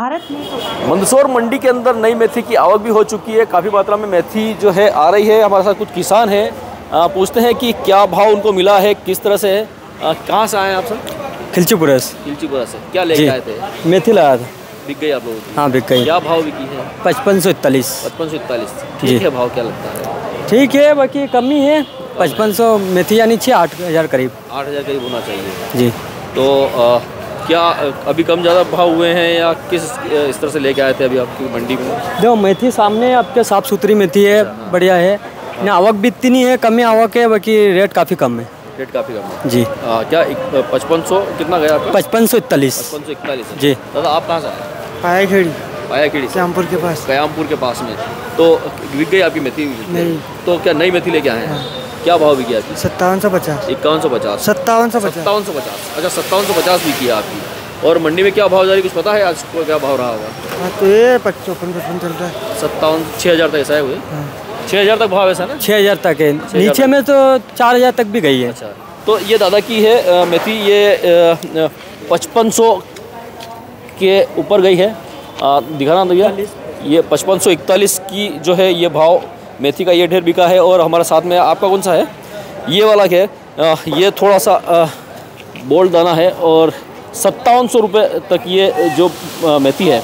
भारत में तो मंदसौर मंडी के अंदर नई मेथी की आवक भी हो चुकी है। काफ़ी मात्रा में मेथी जो है आ रही है। हमारे साथ कुछ किसान हैं। पूछते हैं कि क्या भाव उनको मिला है किस तरह से है? कहाँ से आए हैं आप सर खिलचीपुरा से। खिलचीपुरा से। क्या लेके आए थे? मेथी लगाया था। बिक गई आप लोगों की। हाँ बिक गई। क्या भाव बिकी है? पचपन सौ इकतालीस। पचपन सौ इकतालीस। ठीक है भाव क्या लगता है? ठीक है बाकी कमी है। पचपन सौ मेथी यानी छः आठ हज़ार करीब। आठ हज़ार करीब होना चाहिए। जी। तो आ, क्या अभी कम ज़्यादा भाव हुए हैं या किस इस तरह से लेके आए थे अभी आपकी मंडी में? देखो मेथी सामने आपके साफ़ सुथरी मेथी है बढ़िया है। ना आवक भी इतनी नहीं है कमी आवक है बाकी रेट काफ़ी कम है। रेट काफ़ी कम है। जी। आ, क्या पचपन सौ कितना गया आपका? पचपन सौ इकतालीस। पचपन सौ इकतालीस। जी। दादा आप कहाँ से आए? पाया खेड़ी पाया खेड़ी श्यामपुर के पास। कयामपुर के पास में। तो बिक गई आपकी मेथी? तो क्या नई मेथी लेके आए हैं। क्या भाव बिकी आपकी? सत्तावन सौ पचास। इक्यावन सौ पचास। सत्तावन सौ पचास। सत्तावन सौ पचास। अच्छा सत्तावन सौ पचास बिकी है आपकी। और मंडी में क्या भाव जारी कुछ पता है आज को क्या भाव रहा होगा? हाँ तो ये पच- चौपन पचपन चल रहा है। सत्तावन छः हज़ार तक ऐसा है हुए छः हज़ार तक भाव ऐसा ना? छः हज़ार तक है। नीचे में तो चार हज़ार तक भी गई है। अच्छा तो ये दादा की है मेथी ये पचपन सौ के ऊपर गई है। दिखाना भैया। ये पचपन सौ इकतालीस की जो है ये भाव मेथी का ये ढेर बिका है और हमारे साथ में आपका कौन सा है? ये वाला है? ये थोड़ा सा अ, बोल्ड दाना है और सत्तावन सौ रुपये तक ये जो मेथी है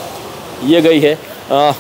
ये गई है। अ,